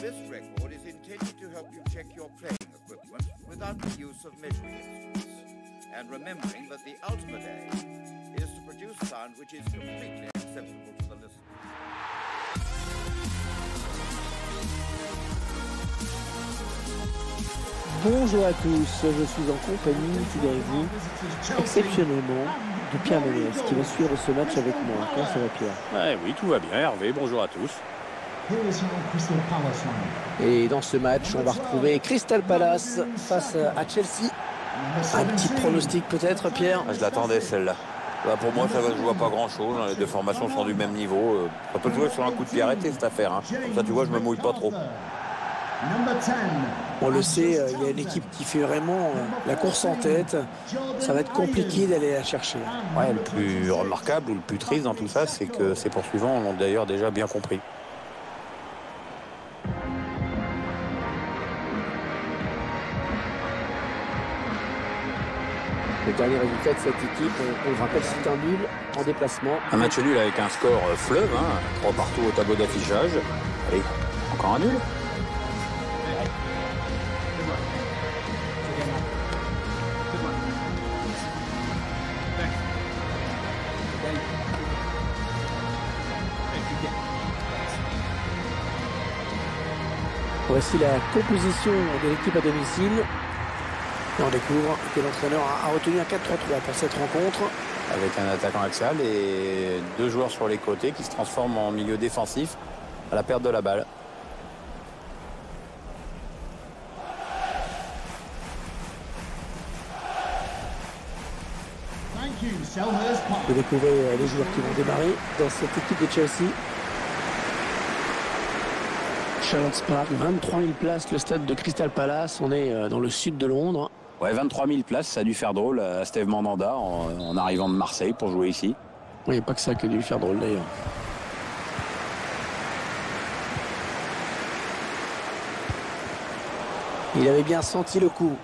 This record is intended to help you check your playing equipment without the use of measuring instruments, and remembering that the ultimate aim is to produce sound which is completely acceptable to the listener. Bonjour à tous, je suis en compagnie, figurez-vous, exceptionnellement, de Pierre Ménès qui va suivre ce match avec moi. Comment ça va Pierre? Ouais, oui, tout va bien, Hervé. Bonjour à tous. Et dans ce match, on va retrouver Crystal Palace face à Chelsea. Un petit pronostic peut-être, Pierre? Ah, je l'attendais celle-là. Bah, pour moi, ça jouer à pas grand-chose. hein. Les deux formations sont du même niveau. Euh, Ça peut jouer sur un coup de pied arrêté cette affaire. hein. Comme ça, tu vois, je me mouille pas trop. On le sait, euh, il y a une équipe qui fait vraiment euh, la course en tête. Ça va être compliqué d'aller la chercher. Ouais, le plus remarquable ou le plus triste dans tout ça, c'est que ces poursuivants l'ont d'ailleurs déjà bien compris. Le dernier résultat de cette équipe, on, le rappelle, c'est un nul en déplacement. Un match nul avec un score fleuve, hein, trois partout au tableau d'affichage. Allez, encore un nul Voici la composition de l'équipe à domicile. Et on découvre que l'entraîneur a retenu un 4-3-3 pour cette rencontre. Avec un attaquant axial et deux joueurs sur les côtés qui se transforment en milieu défensif à la perte de la balle. Découvrez euh, les joueurs qui vont démarrer dans cette équipe de Chelsea. Charlotte Park, 23 000 places, le stade de Crystal Palace. On est euh, dans le sud de Londres. Ouais, 23 000 places, ça a dû faire drôle à Steve Mandanda en, en arrivant de Marseille pour jouer ici. Oui, pas que ça qui a dû faire drôle d'ailleurs. Il avait bien senti le coup.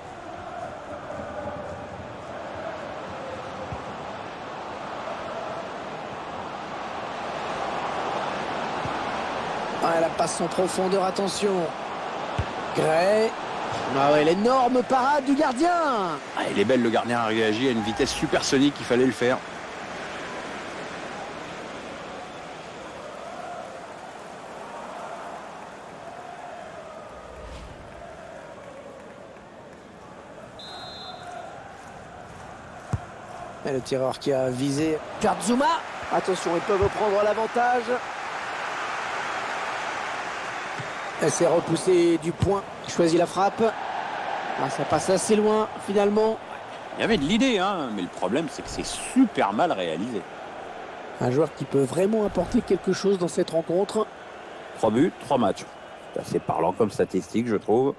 Ah, la passe en profondeur, attention. Gray. Ah ouais, l'énorme parade du gardien. Ah, il est belle, le gardien a réagi à une vitesse supersonique, il fallait le faire. Et le tireur qui a visé Karzuma. Attention, ils peuvent prendre l'avantage. Elle s'est repoussée du point. Il choisit la frappe. Ah, ça passe assez loin finalement. Il y avait de l'idée, hein, mais le problème c'est que c'est super mal réalisé. Un joueur qui peut vraiment apporter quelque chose dans cette rencontre. Trois buts, trois matchs. C'est assez parlant comme statistique, je trouve.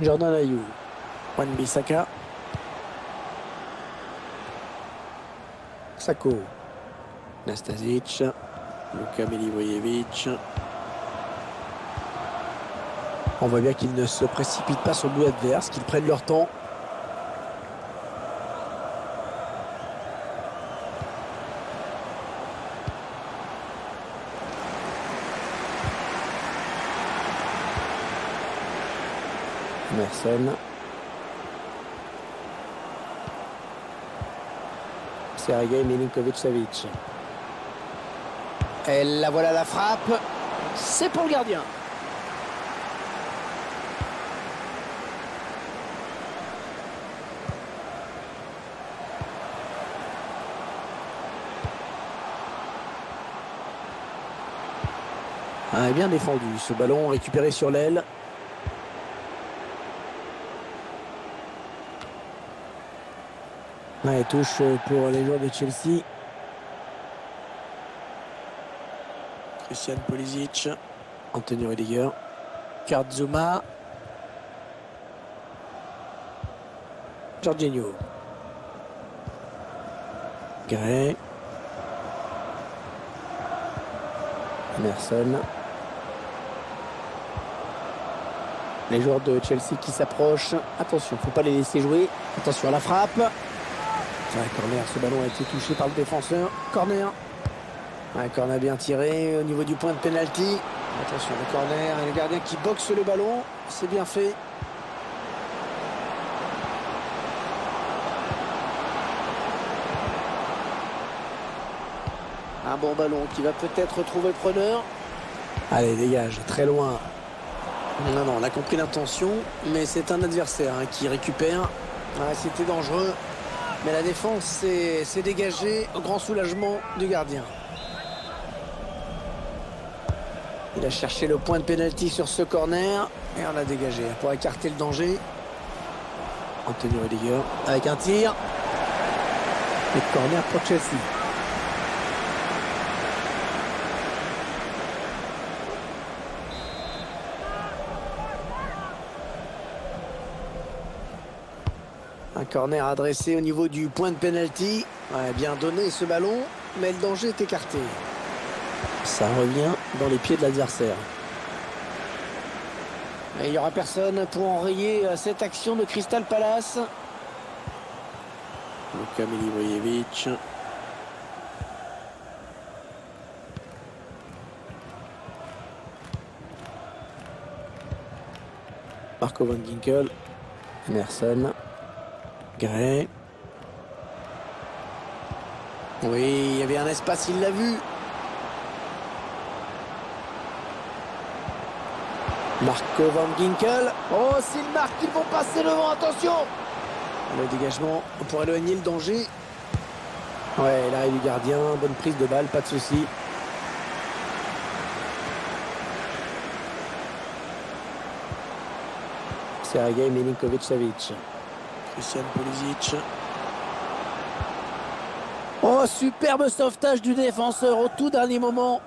Jordan Ayou. Juan Bissaka. Sako. Nastasic. Luka Milivojevic. On voit bien qu'ils ne se précipitent pas sur le but adverse, qu'ils prennent leur temps. Emerson. Sergei Milinkovic-Savic. Et la voilà la frappe. C'est pour le gardien. Ah, bien défendu. Ce ballon récupéré sur l'aile. Ouais, touche pour les joueurs de Chelsea. Christian Pulisic, Antonio Rudiger, Karzuma, Jorginho, Gray, Emerson, Les joueurs de Chelsea qui s'approchent. Attention, faut pas les laisser jouer. Attention à la frappe. Corner, ce ballon a été touché par le défenseur. Corner. Un corner bien tiré au niveau du point de pénalty. Attention, le corner et le gardien qui boxe le ballon. C'est bien fait. Un bon ballon qui va peut-être retrouver le preneur. Allez, dégage, très loin. Non, non, on a compris l'intention, mais c'est un adversaire hein, qui récupère. Ah, C'était dangereux, mais la défense s'est dégagée au grand soulagement du gardien. Il a cherché le point de pénalty sur ce corner et on a dégagé pour écarter le danger. Anthony Rudiger avec un tir. Et corner pour Chelsea. Un corner adressé au niveau du point de pénalty. Bien donné ce ballon, mais le danger est écarté. Ça revient dans les pieds de l'adversaire. Et il n'y aura personne pour enrayer euh, cette action de Crystal Palace. Luka Milivojevic. Marco Van Ginkel. Emerson. Gray. Oui, il y avait un espace, il l'a vu. Marco Van Ginkel. Oh, s'il marque, ils vont passer devant, attention Le dégagement pour éloigner le danger. Ouais, l'arrêt du gardien, bonne prise de balle, pas de souci. Sergei Milinkovic-Savic. Christian Pulisic. Oh, superbe sauvetage du défenseur au tout dernier moment.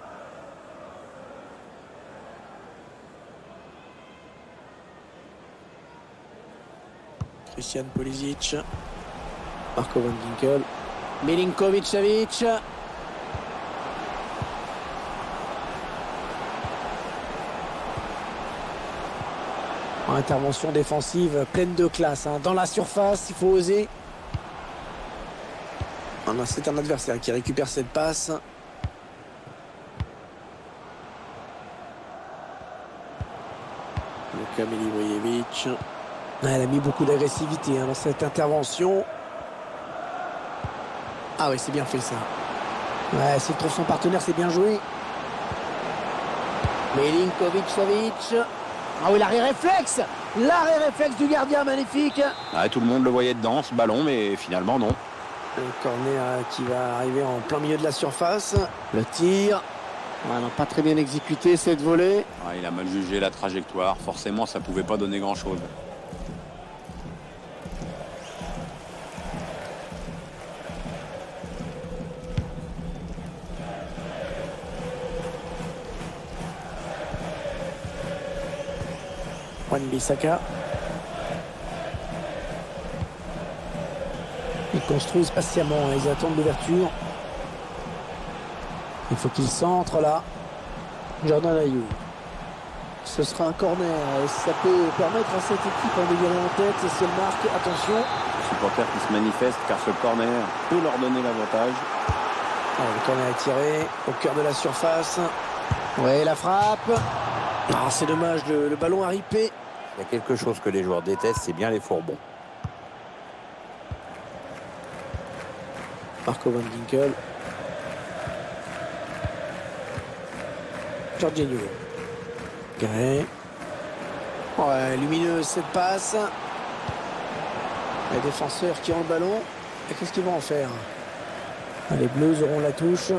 Christian Pulisic. Marco Van Ginkel. Milinkovic-Savic. Intervention défensive pleine de classe. hein. Dans la surface, il faut oser. Ah C'est un adversaire qui récupère cette passe. Luka Milivojevic. Ah, Elle a mis beaucoup d'agressivité hein, dans cette intervention. Ah oui, c'est bien fait ça. Ouais, s'il trouve son partenaire, c'est bien joué. Milinkovic-Savic. Ah oui, l'arrêt réflexe L'arrêt réflexe du gardien, magnifique Ah, tout le monde le voyait dedans, ce ballon, mais finalement, non. Le corner euh, qui va arriver en plein milieu de la surface. Le tir. Ouais, non, pas très bien exécuté cette volée. Ah, il a mal jugé la trajectoire. Forcément, ça pouvait pas donner grand-chose. Juan Bissaka. Ils construisent patiemment, ils attendent l'ouverture. Il faut qu'ils centrent là. Jordan Ayou. Ce sera un corner et ça peut permettre à cette équipe de gagner en tête si elle marque. Attention. Les supporters qui se manifestent car ce corner peut leur donner l'avantage. Allez, le corner est tiré au cœur de la surface. Ouais, la frappe. Ah, c'est dommage, le, le ballon a ripé. Il y a quelque chose que les joueurs détestent, c'est bien les fourbons. Marco Van Ginkel. Jorginho. Gray. Ouais, lumineuse cette passe. Les défenseurs qui ont le ballon. Et qu'est-ce qu'ils vont en faire? Ah, Les Bleus auront la touche.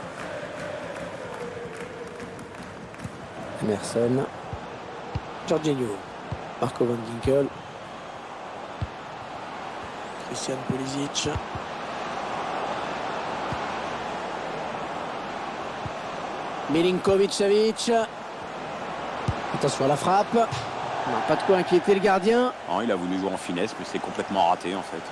Emerson. Jorginho. Marco Van Ginkel. Christian Pulisic. Milinkovic-Savic. Attention à la frappe. Pas de quoi inquiéter le gardien. Non, il a voulu jouer en finesse, mais c'est complètement raté en fait.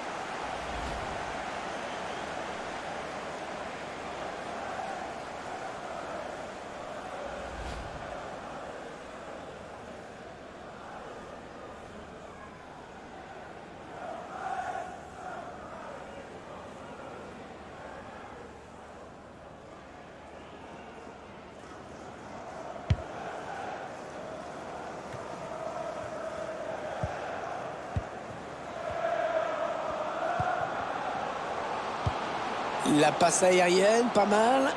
La passe aérienne, pas mal.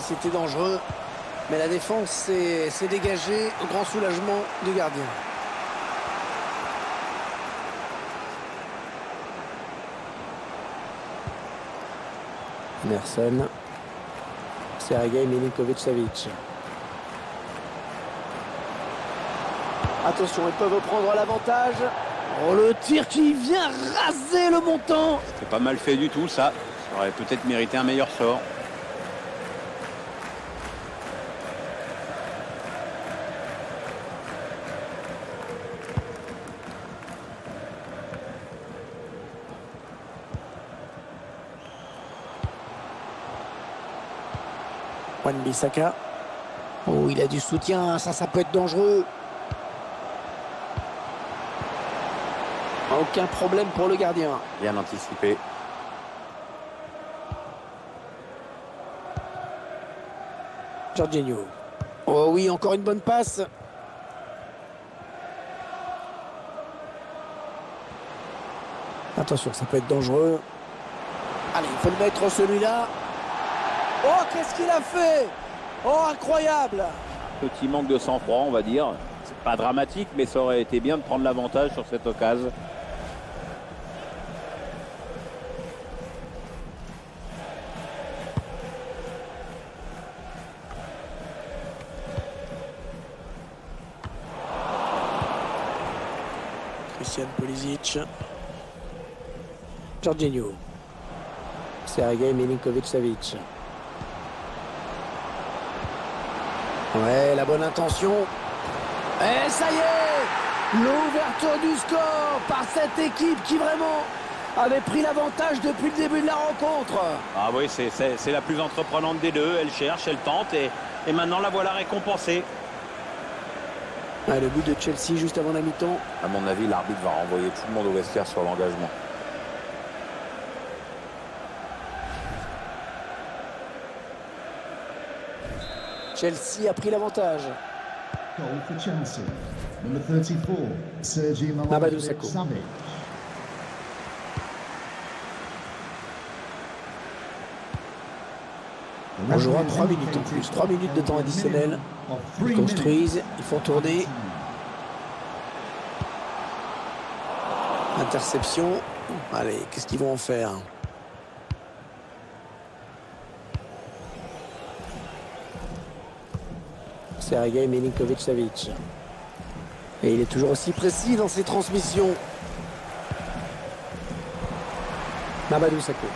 C'était dangereux. Mais la défense s'est dégagée au grand soulagement du gardien. Emerson. Sergei Milinkovic-Savic. Attention, ils peuvent prendre l'avantage. Oh, le tir qui vient raser le montant. C'est pas mal fait du tout, ça. Ça aurait peut-être mérité un meilleur sort. Juan Bissaka. Oh, il a du soutien, ça, ça peut être dangereux. Aucun problème pour le gardien. Bien anticipé. Jorginho. Oh oui, encore une bonne passe. Attention, ça peut être dangereux. Allez, il faut le mettre celui-là. Oh, qu'est-ce qu'il a fait? Oh, incroyable Petit manque de sang-froid, on va dire. C'est pas dramatique, mais ça aurait été bien de prendre l'avantage sur cette occasion. Pulisic. Jorginho. Sergei Milinkovic-Savic. Ouais, la bonne intention. Et ça y est L'ouverture du score par cette équipe qui vraiment avait pris l'avantage depuis le début de la rencontre. Ah oui, c'est- la plus entreprenante des deux. Elle cherche, elle tente et maintenant la voilà récompensée. Ah, le but de Chelsea juste avant la mi-temps. À mon avis, l'arbitre va renvoyer tout le monde au vestiaire sur l'engagement. Chelsea a pris l'avantage. Goal for Chelsea. Number 34, Sergi Mamadou Sakho. Savic. On jouera 3 minutes en plus. 3 minutes de temps additionnel. Ils construisent, ils font tourner. Interception. Allez, qu'est-ce qu'ils vont en faire? Sergei Milinkovic-Savic. Et il est toujours aussi précis dans ses transmissions. Mamadou Sakho.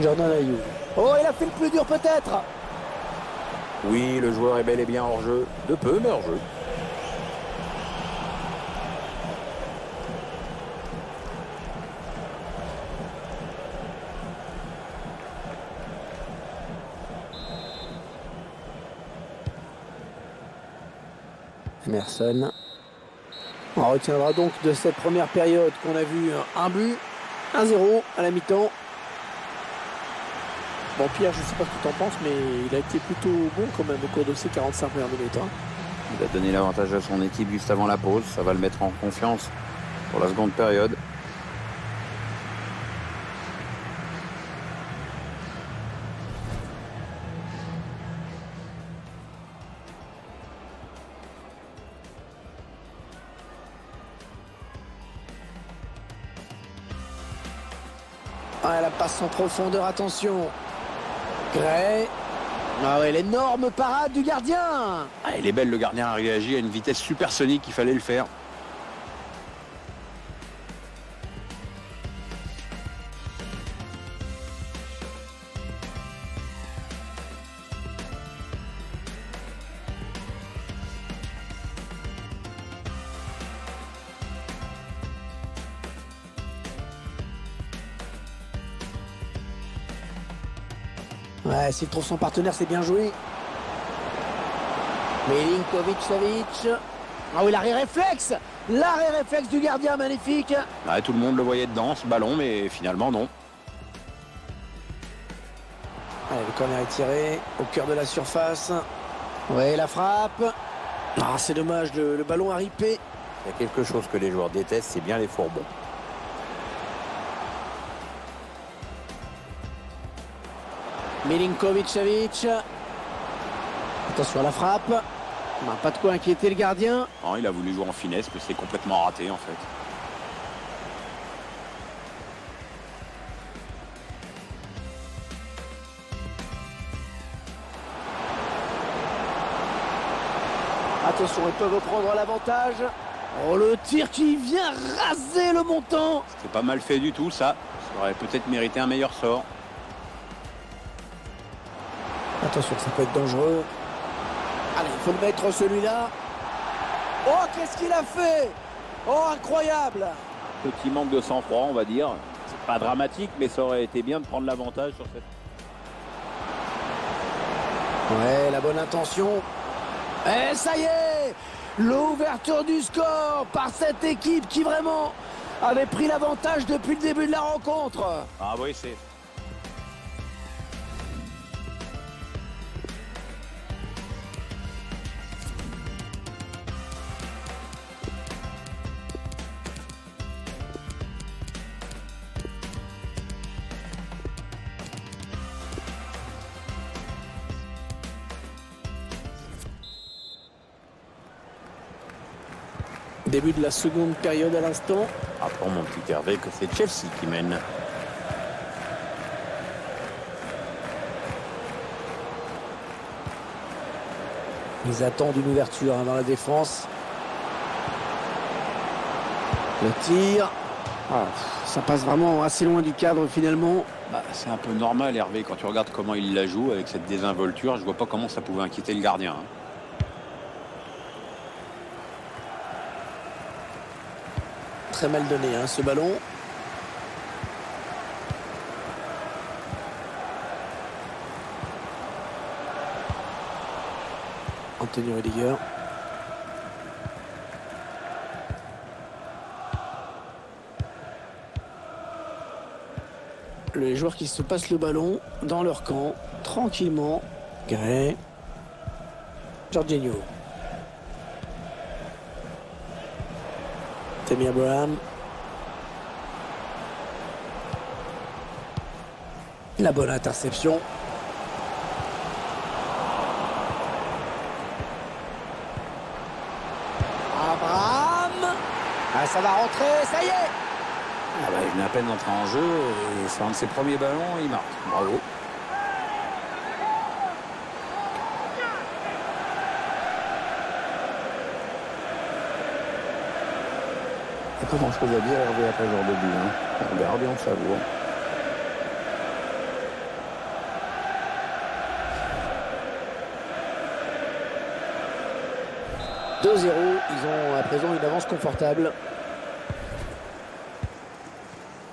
Jordan Ayou. Oh, il a fait le plus dur peut-être Oui, le joueur est bel et bien hors jeu. De peu, mais hors jeu. Emerson. On retiendra donc de cette première période qu'on a vu un but, 1-0 à la mi-temps. Bon Pierre, je ne sais pas ce que tu en penses, mais il a été plutôt bon quand même au cours de ces 45 premières minutes. hein. Il a donné l'avantage à son équipe juste avant la pause. Ça va le mettre en confiance pour la seconde période. Ah, la passe en profondeur, attention. Ah ouais, l'énorme parade du gardien. Ah, il est belle, le gardien a réagi à une vitesse supersonique, il fallait le faire. Ouais, s'il trouve son partenaire, c'est bien joué. Milinkovic-Savic. Ah oui, l'arrêt réflexe L'arrêt réflexe du gardien, magnifique Ah, tout le monde le voyait dedans, ce ballon, mais finalement non. Allez, le corner est tiré au cœur de la surface. Ouais, la frappe. Ah, c'est dommage, le, le ballon a ripé. Il y a quelque chose que les joueurs détestent, c'est bien les fourbons. Milinkovic-Savic. Attention à la frappe. On n'a pas de quoi inquiéter le gardien. Non, il a voulu jouer en finesse, mais c'est complètement raté en fait. Attention, ils peuvent prendre l'avantage. Oh, le tir qui vient raser le montant. C'est pas mal fait du tout ça. Ça aurait peut-être mérité un meilleur sort. Attention, ça peut être dangereux. Allez, il faut le mettre celui-là. Oh, qu'est-ce qu'il a fait? Oh, incroyable Petit manque de sang-froid, on va dire. C'est pas dramatique, mais ça aurait été bien de prendre l'avantage sur cette. Ouais, la bonne intention. Et ça y est L'ouverture du score par cette équipe qui vraiment avait pris l'avantage depuis le début de la rencontre. Ah oui, c'est. Début de la seconde période à l'instant. Rappelons mon petit Hervé que c'est Chelsea qui mène. Ils attendent une ouverture hein, dans la défense. Le tir. Ah, ça passe vraiment assez loin du cadre finalement. Bah, c'est un peu normal, Hervé, quand tu regardes comment il la joue avec cette désinvolture. Je vois pas comment ça pouvait inquiéter le gardien. hein. Très mal donné hein, ce ballon. Anthony Rudiger. Les joueurs qui se passent le ballon dans leur camp, tranquillement. Gray. Jorginho. Tammy Abraham. La bonne interception. Abraham. Ah, ça va rentrer, ça y est. Ah bah, il est à peine entré en jeu et c'est un de ses premiers ballons, il marque. Bravo. Il n'y a pas grand chose à dire Hervé de but. Hein. Savoure. 2-0, ils ont à présent une avance confortable.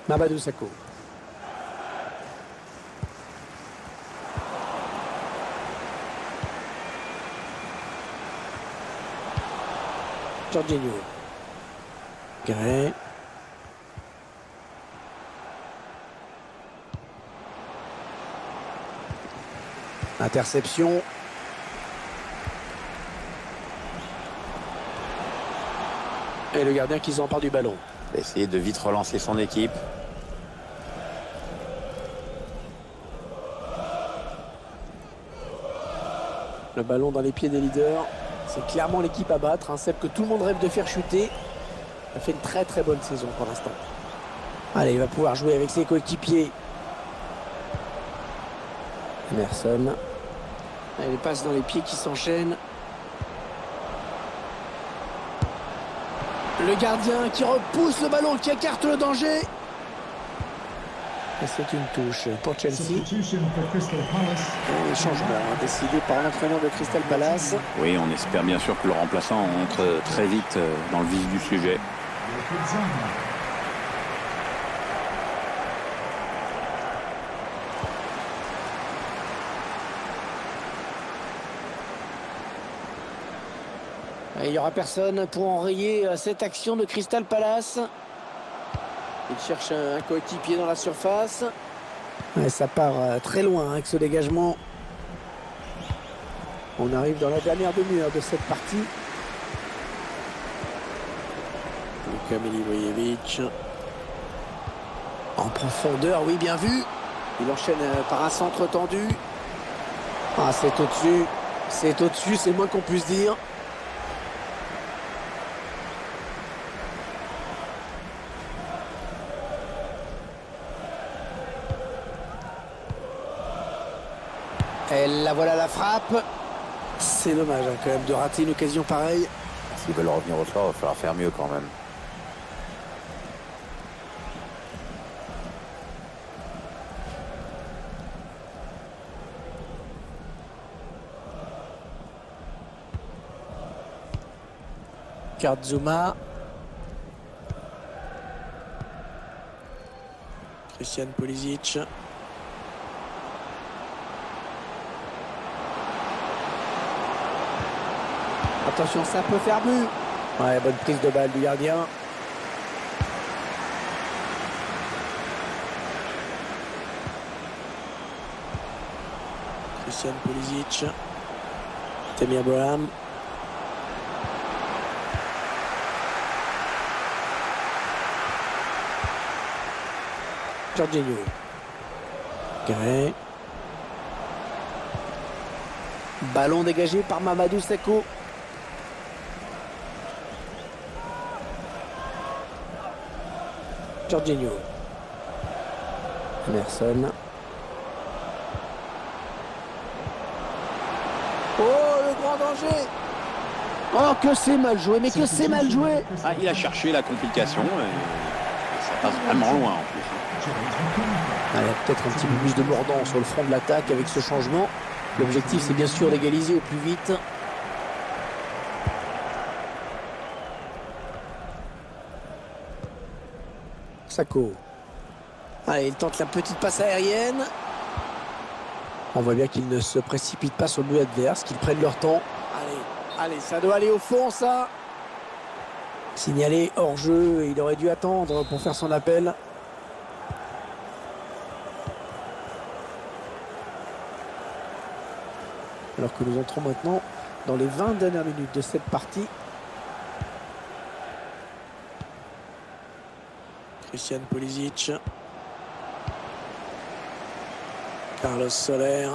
Mamadou Sakho. Jorginho. Gray. Interception. Et le gardien qui s'empare du ballon. Essayer de vite relancer son équipe. Le ballon dans les pieds des leaders. C'est clairement l'équipe à battre. Un Seb que tout le monde rêve de faire chuter. A fait une très très bonne saison pour l'instant. Allez, il va pouvoir jouer avec ses coéquipiers. Emerson. Allez, les passes dans les pieds qui s'enchaînent. Le gardien qui repousse le ballon, qui écarte le danger. Et c'est une touche pour Chelsea. Un changement décidé par l'entraîneur de Crystal Palace. Oui, on espère bien sûr que le remplaçant entre très vite euh, dans le vif du sujet. Il n'y aura personne pour enrayer euh, cette action de Crystal Palace. Il cherche un coéquipier dans la surface. Ça part euh, très loin hein, avec ce dégagement. On arrive dans la dernière demi-heure de cette partie. Luka Milivojevic. En profondeur, oui, bien vu. Il enchaîne euh, par un centre tendu. Ah, c'est au-dessus. C'est au-dessus, c'est moins qu'on puisse dire. Et la voilà la frappe. C'est dommage hein, quand même de rater une occasion pareille. S'ils veulent revenir au score, il va falloir faire mieux quand même. Karzuma. Christian Pulisic. Attention, ça peut faire but. Ouais, bonne prise de balle du gardien. Christian Pulisic. Temi Abraham. Jorginho. Gray. Ballon dégagé par Mamadou Seko. Jorginho. Emerson. Oh, le grand danger Oh, que c'est mal joué, mais que c'est mal joué Ah, il a cherché la complication et passe vraiment loin en plus. Ah, Il y a peut-être un petit peu plus de mordant sur le front de l'attaque avec ce changement. L'objectif, c'est bien sûr d'égaliser au plus vite. Sako. Allez, il tente la petite passe aérienne. On voit bien qu'ils ne se précipitent pas sur le but adverse, qu'ils prennent leur temps. Allez, allez, ça doit aller au fond, ça. Signalé hors jeu, il aurait dû attendre pour faire son appel. Alors que nous entrons maintenant dans les 20 dernières minutes de cette partie. Christian Pulisic. Carlos Soler.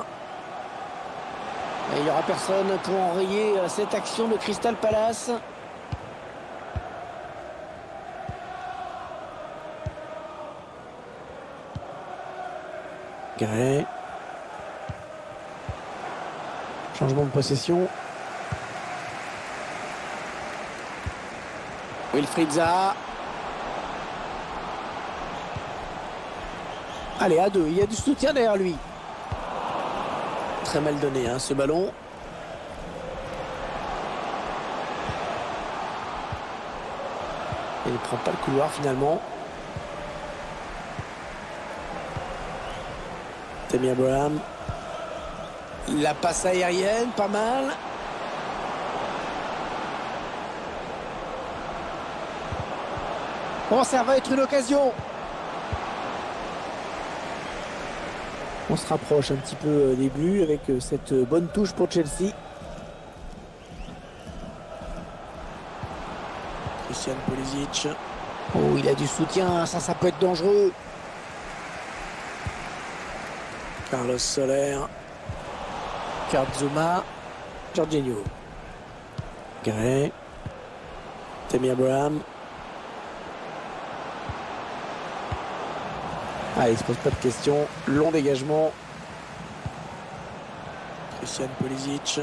Et il n'y aura personne pour enrayer cette action de Crystal Palace. Gray. Changement de possession. Wilfried Zaha. Allez, à deux. Il y a du soutien derrière lui. Très mal donné, hein, ce ballon. Il ne prend pas le couloir finalement. Tammy Abraham. La passe aérienne, pas mal. Bon, ça va être une occasion. On se rapproche un petit peu euh, des buts avec euh, cette euh, bonne touche pour Chelsea. Christian Pulisic. Oh, il a du soutien, ça, ça peut être dangereux. Carlos Soler. Karzuma. Jorginho. Gray. Tammy Abraham. Ah, il se pose pas de questions. Long dégagement. Christian Pulisic.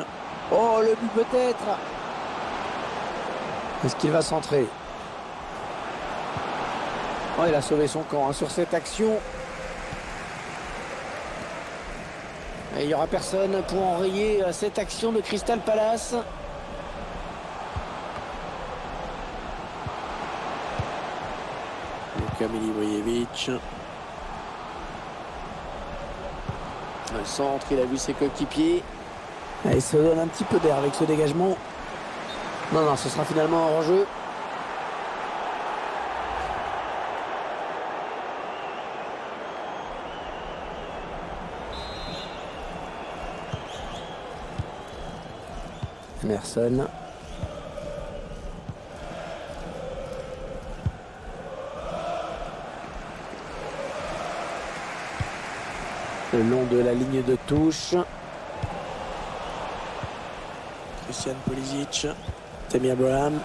Oh, le but peut-être. Est-ce qu'il va centrer? Oh, il a sauvé son camp hein, sur cette action. Et il n'y aura personne pour enrayer euh, cette action de Crystal Palace. Luka Milivojevic. Le centre, il a vu ses coéquipiers. Et il se donne un petit peu d'air avec ce dégagement. Non, non, ce sera finalement un hors-jeu. Le long de la ligne de touche. Christian Pulisic, Tammy Abraham.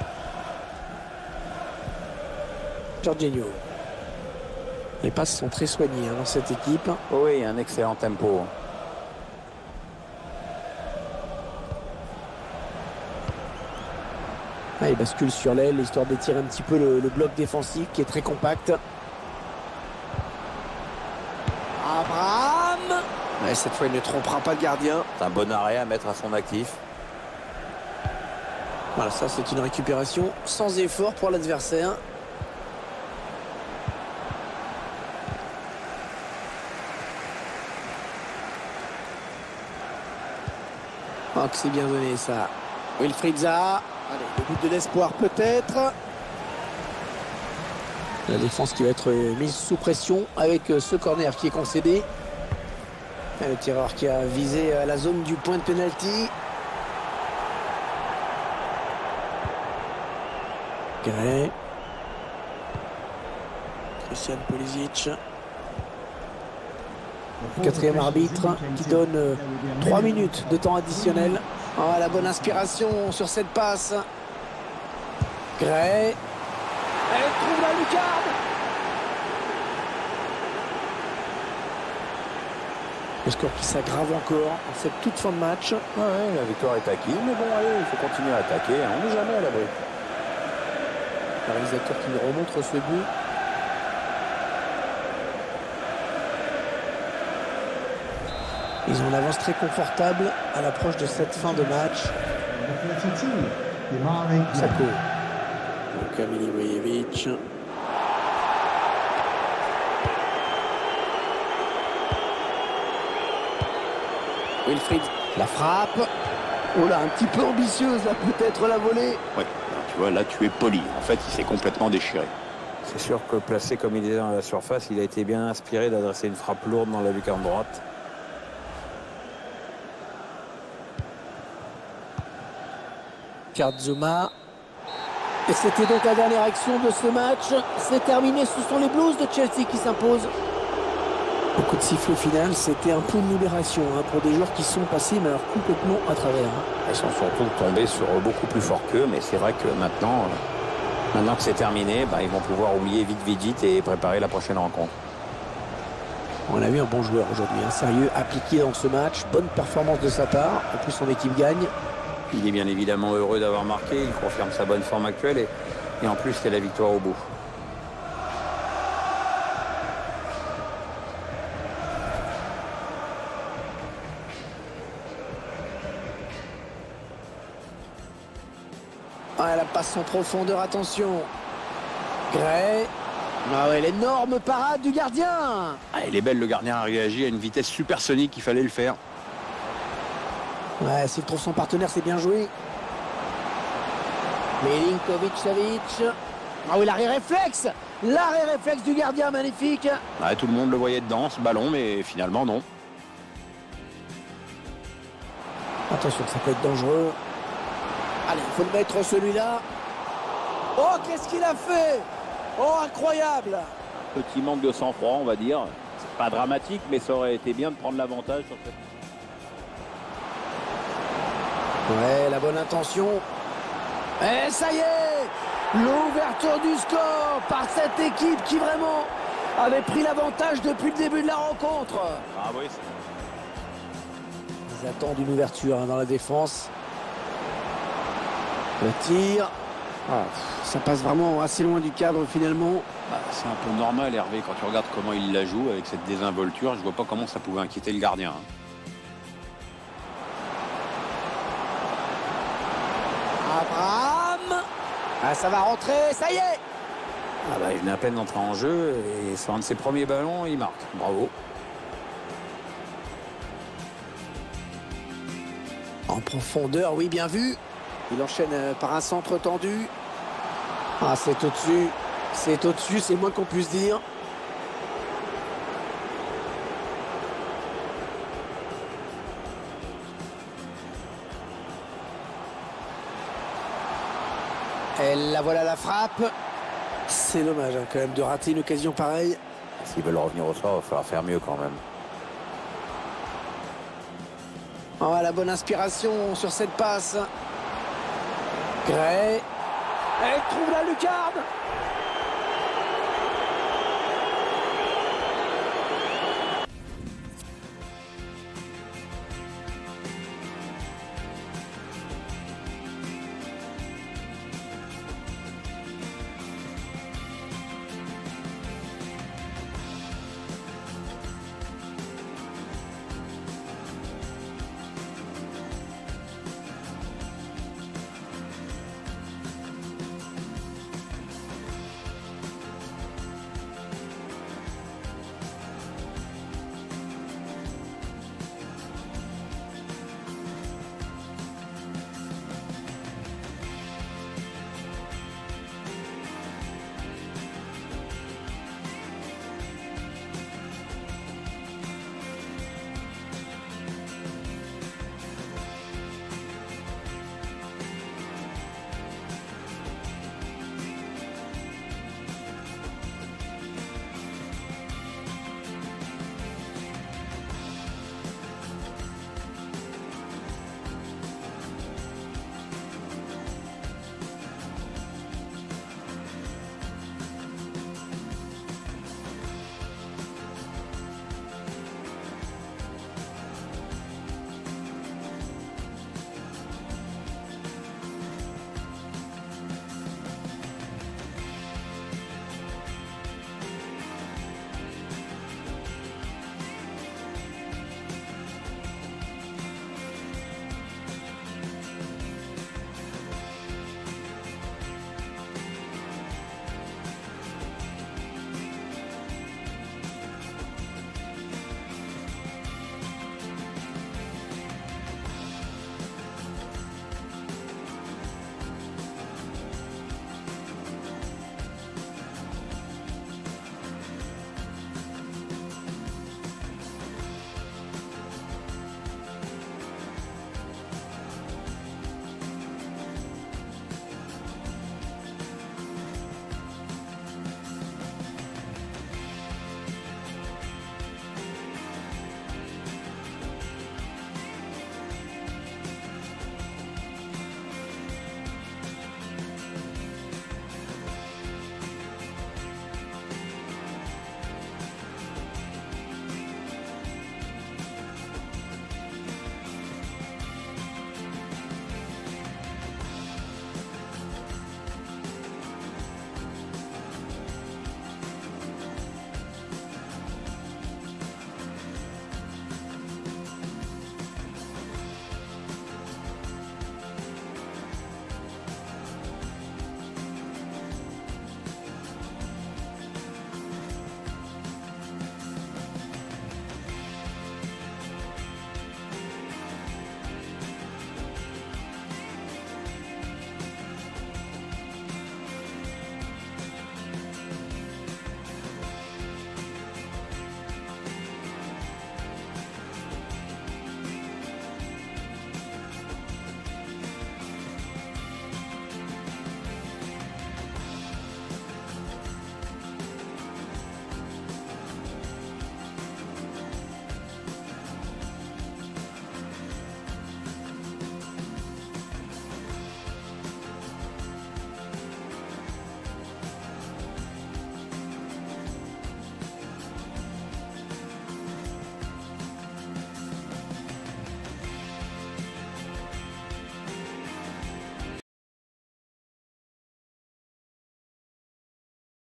Jorginho. Les passes sont très soignées hein, dans cette équipe. Oui, un excellent tempo. Ah, il bascule sur l'aile, histoire d'étirer un petit peu le, le bloc défensif qui est très compact. Abraham Ouais, Cette fois, il ne trompera pas le gardien. C'est un bon arrêt à mettre à son actif. Voilà, ça c'est une récupération sans effort pour l'adversaire. Oh, que c'est bien donné ça. Wilfried Zaha. Allez, le but de l'espoir peut-être. La défense qui va être mise sous pression avec euh, ce corner qui est concédé. Le tireur qui a visé euh, la zone du point de pénalty. Christian Pulisic. Quatrième arbitre qui donne 3 minutes de temps additionnel. Ah, la bonne inspiration sur cette passe. Gray. Elle trouve la lucarne. Le score qui s'aggrave encore en cette toute fin de match. Ouais, la victoire est acquise, mais bon, allez, il faut continuer à attaquer. hein. On n'est jamais à l'abri. Le réalisateur qui nous remontre ce but. Ils ont une avance très confortable à l'approche de cette fin de match. Number 32, Demare Sako. Gray. Luka Milivojevic. Wilfried, la frappe. Oh là, un petit peu ambitieuse là, peut-être la volée. Ouais, alors, tu vois, là, tu es poli. En fait, il s'est complètement déchiré. C'est sûr que placé comme il est dans la surface, il a été bien inspiré d'adresser une frappe lourde dans la lucarne droite. Et c'était donc la dernière action de ce match. C'est terminé, ce sont les Blues de Chelsea qui s'imposent. Le coup de sifflet final, c'était un peu une libération hein, pour des joueurs qui sont passés mais alors complètement à travers. hein. Ils sont surtout tombés sur beaucoup plus fort qu'eux, mais c'est vrai que maintenant, euh, maintenant que c'est terminé, bah, ils vont pouvoir oublier vite, vite, vite et préparer la prochaine rencontre. On a vu un bon joueur aujourd'hui, un sérieux appliqué dans ce match, bonne performance de sa part, en plus son équipe gagne. Il est bien évidemment heureux d'avoir marqué, il confirme sa bonne forme actuelle et, et en plus c'est la victoire au bout. Ah, la passe en profondeur, attention. Gray. Ah ouais, l'énorme parade du gardien. Ah, il est belle, le gardien a réagi à une vitesse supersonique, il fallait le faire. Ouais, s'il trouve son partenaire, c'est bien joué. Milinkovic Savic. Ah oui, l'arrêt réflexe L'arrêt réflexe du gardien, magnifique Ouais, tout le monde le voyait dedans, ce ballon, mais finalement, non. Attention, ça peut être dangereux. Allez, il faut le mettre celui-là. Oh, qu'est-ce qu'il a fait? Oh, incroyable Petit manque de sang-froid, on va dire. C'est pas dramatique, mais ça aurait été bien de prendre l'avantage sur cette... Ouais, la bonne intention. Et ça y est L'ouverture du score par cette équipe qui vraiment avait pris l'avantage depuis le début de la rencontre. Ah oui, c'est- Ils attendent une ouverture hein, dans la défense. Le tir. Ah, ça passe vraiment assez loin du cadre finalement. bah, c'est un peu normal, Hervé, quand tu regardes comment il la joue avec cette désinvolture. Je vois pas comment ça pouvait inquiéter le gardien. hein. Ah, ça va rentrer, ça y est Ah bah, il venait à peine d'entrer en jeu et sur un de ses premiers ballons, il marque. Bravo. En profondeur, oui, bien vu. Il enchaîne euh, par un centre tendu. Ah, c'est au-dessus. C'est au-dessus, c'est moins qu'on puisse dire. Elle la voilà la frappe. C'est dommage hein, quand même de rater une occasion pareille. S'ils veulent revenir au sort, il va falloir faire mieux quand même. Oh, la bonne inspiration sur cette passe. Gray. Elle trouve la lucarne.